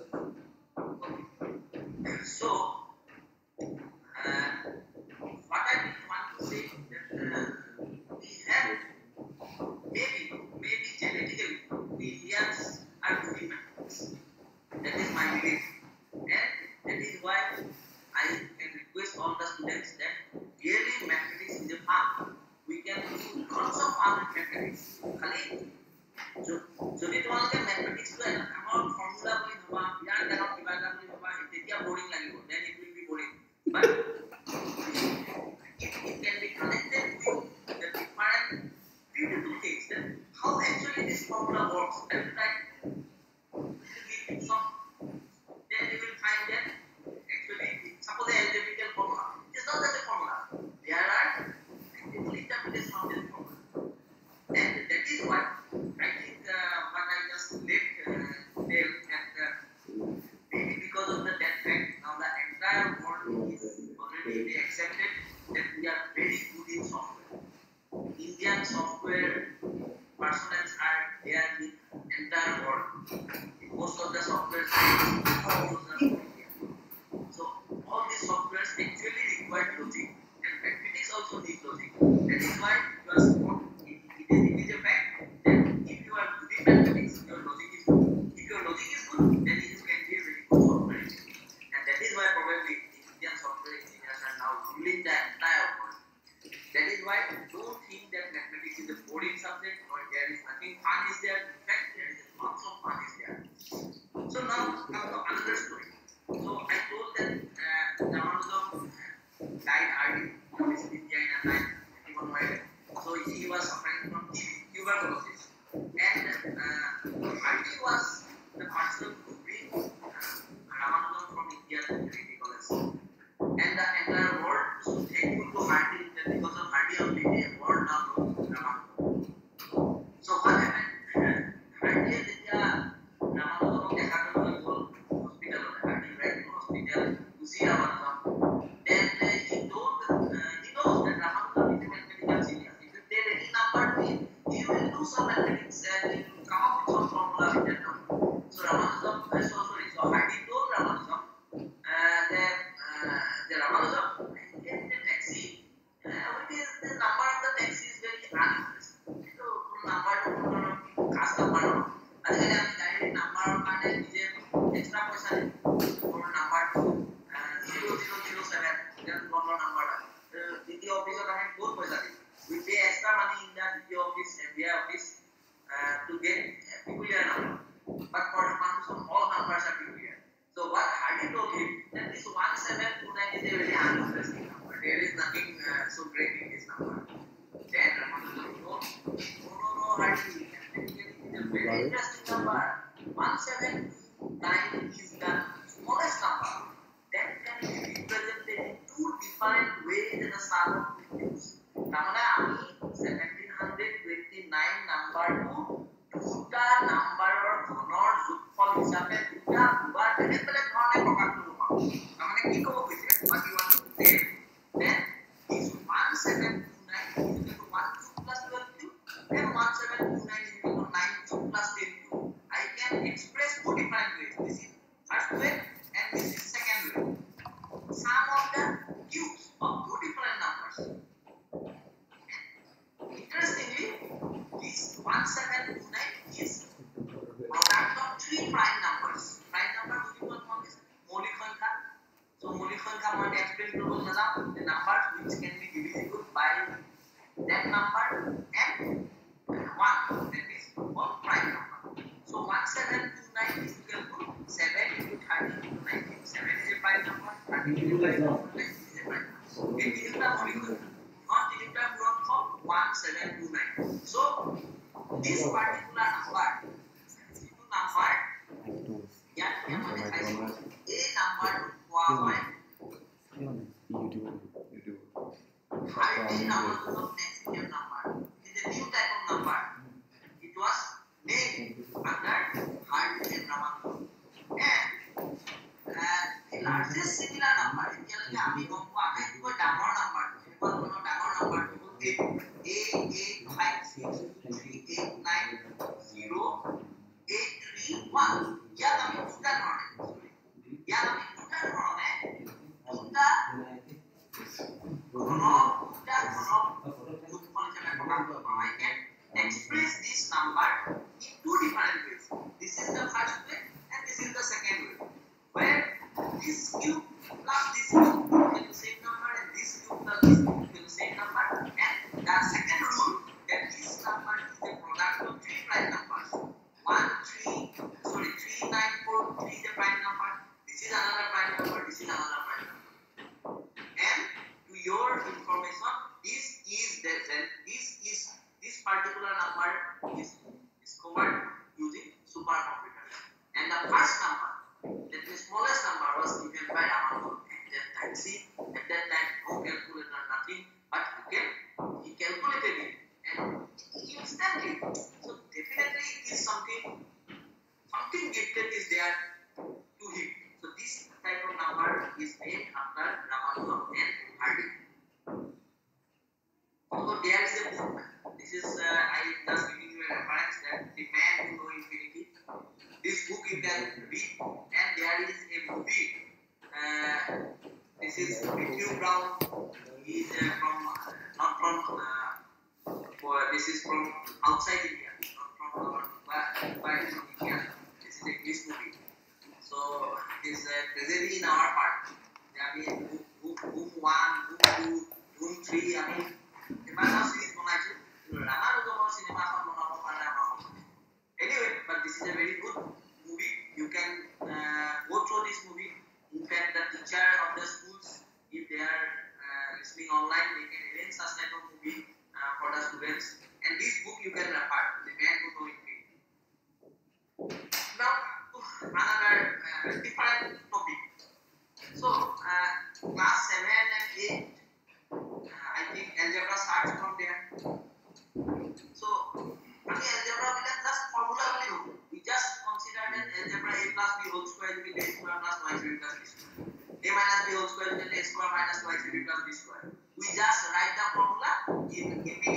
give me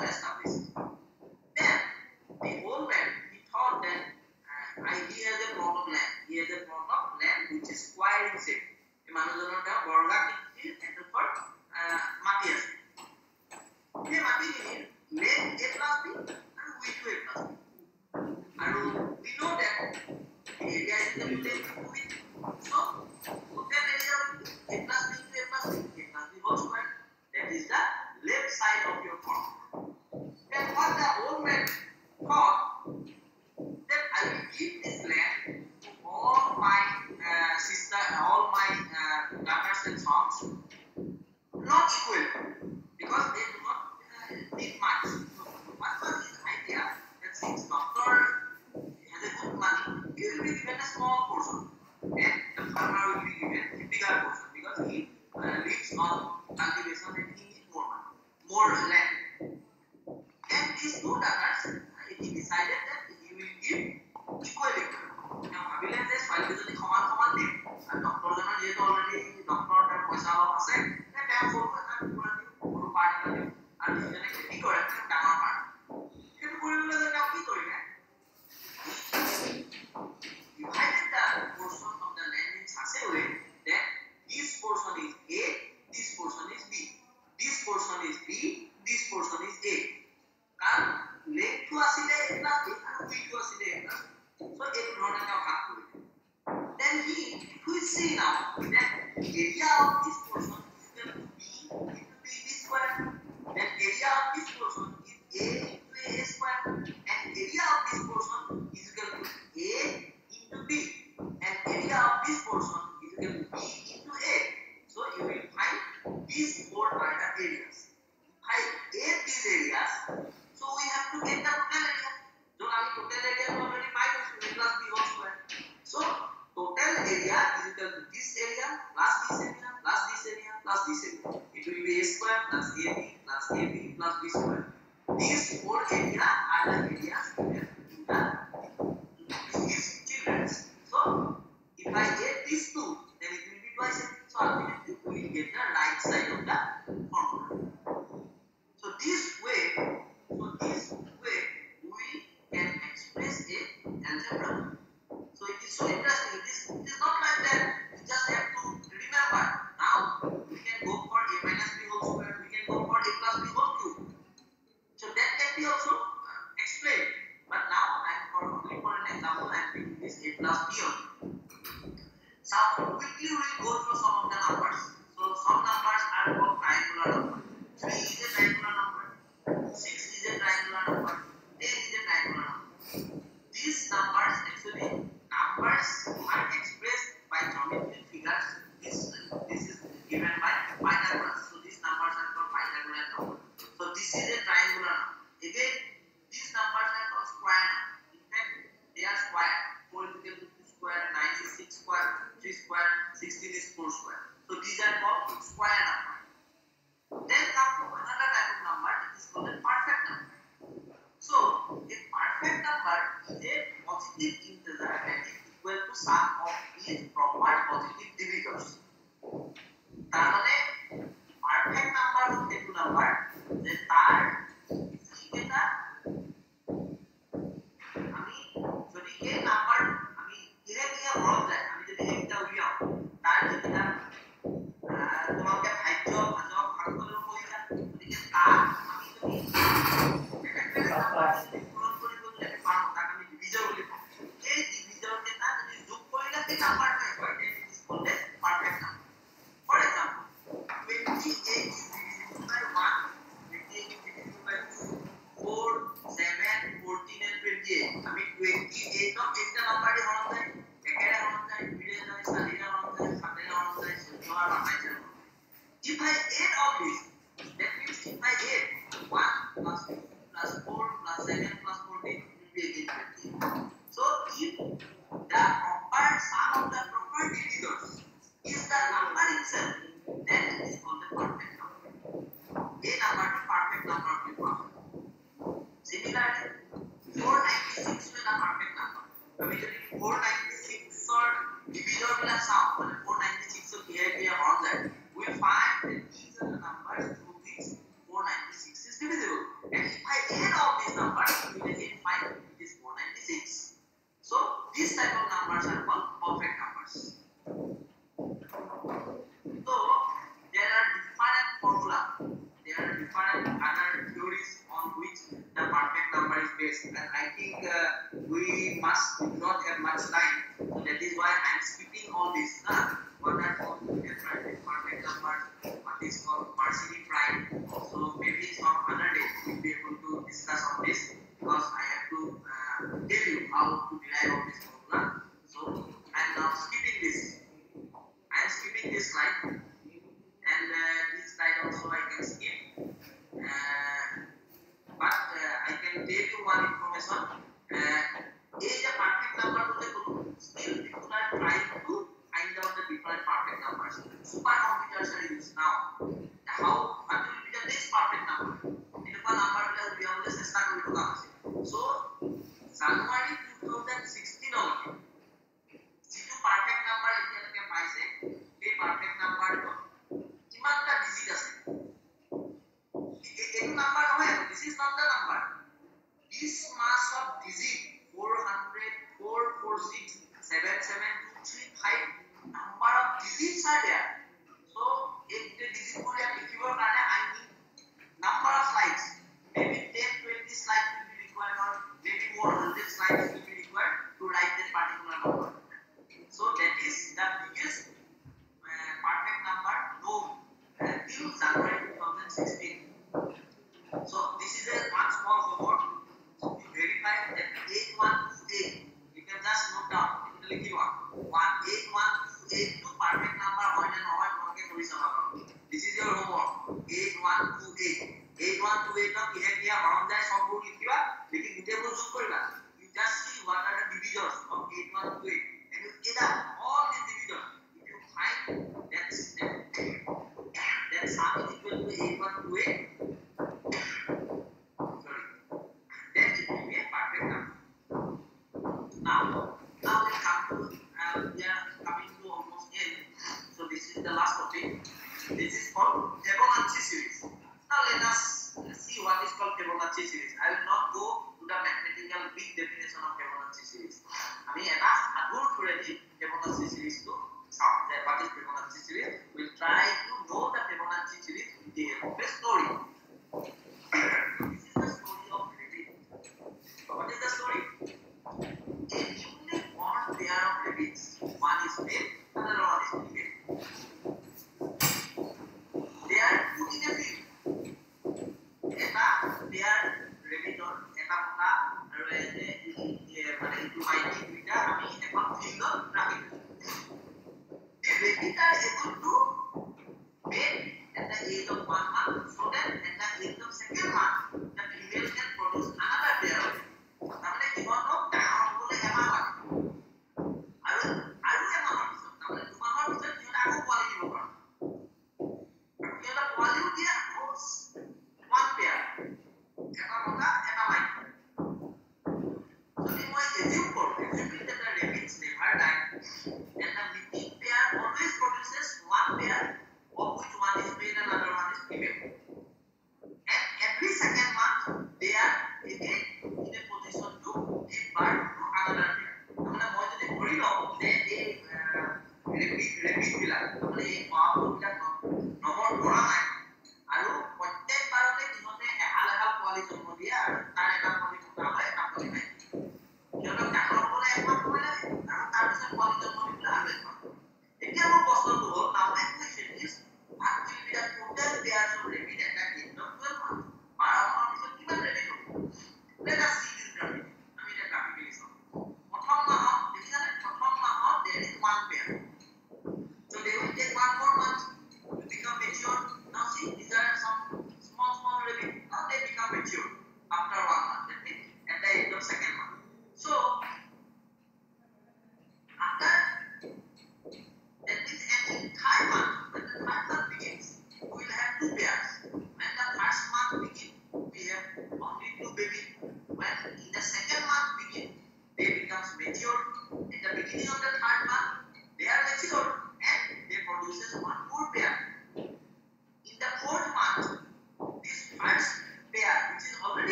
Gracias.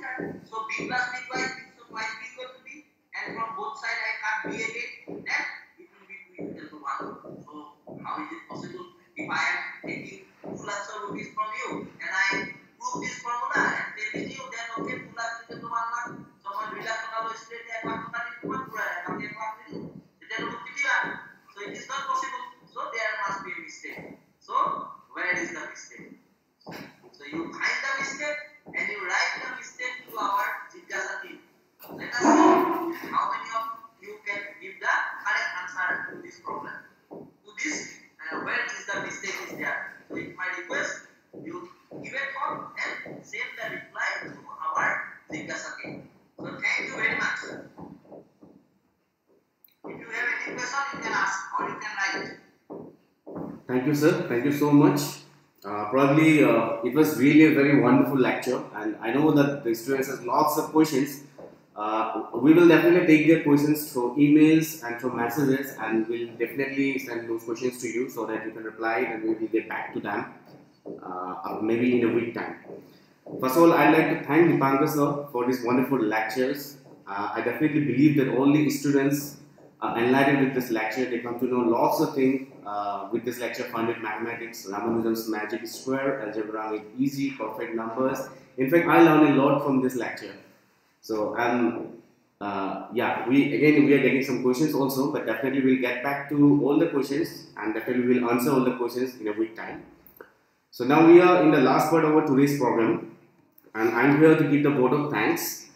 Thank you. sir. Thank you so much. Uh, probably uh, it was really a very wonderful lecture and I know that the students have lots of questions. Uh, we will definitely take their questions through emails and through messages and we'll definitely send those questions to you so that you can reply and we will get back to them uh, maybe in a week time. First of all, I'd like to thank Dipankar sir for these wonderful lectures. Uh, I definitely believe that only students are enlightened with this lecture. They come to know lots of things uh, with this lecture funded mathematics, Ramanujan's magic square, algebra with easy, perfect numbers. In fact, I learned a lot from this lecture. So um, uh, yeah, we again we are getting some questions also, but definitely we'll get back to all the questions and definitely we'll answer all the questions in a week time. So now we are in the last part of our today's program, and I'm here to give the vote of thanks.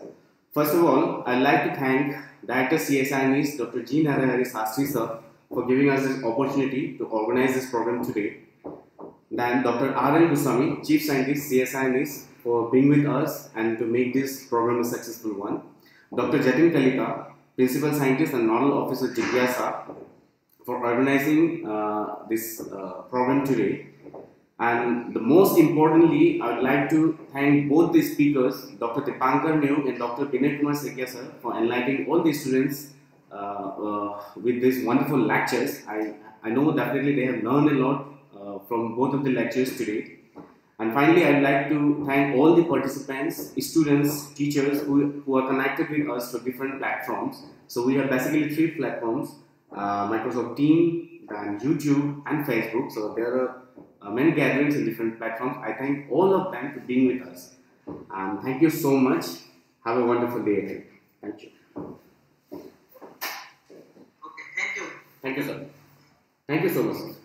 First of all, I'd like to thank Director CSIR NEIST Dr. G. Narahari Sastry sir for giving us this opportunity to organize this program today. Then Dr. R.L. Goswami, Chief Scientist, CSIR NEIST for being with us and to make this program a successful one. Dr. Jatin Kalita, Principal Scientist and Nodal Officer Jigyasa, for organizing uh, this uh, program today. And the most importantly, I would like to thank both the speakers, Dr. Dipankar Neog and Dr. Binoy Kumar Saikia sir, for enlightening all the students uh, uh, with these wonderful lectures. I, I know definitely they have learned a lot uh, from both of the lectures today. And finally, I'd like to thank all the participants, students, teachers who, who are connected with us for different platforms. So we have basically three platforms, uh, Microsoft Team, and YouTube, and Facebook. So there are uh, many gatherings in different platforms. I thank all of them for being with us. And thank you so much. Have a wonderful day ahead. Thank you. Thank you, sir. Thank you so much. Sir.